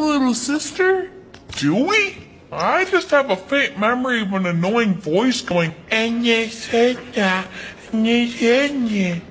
Little sister? Do we? I just have a faint memory of an annoying voice going, And you said that, and you said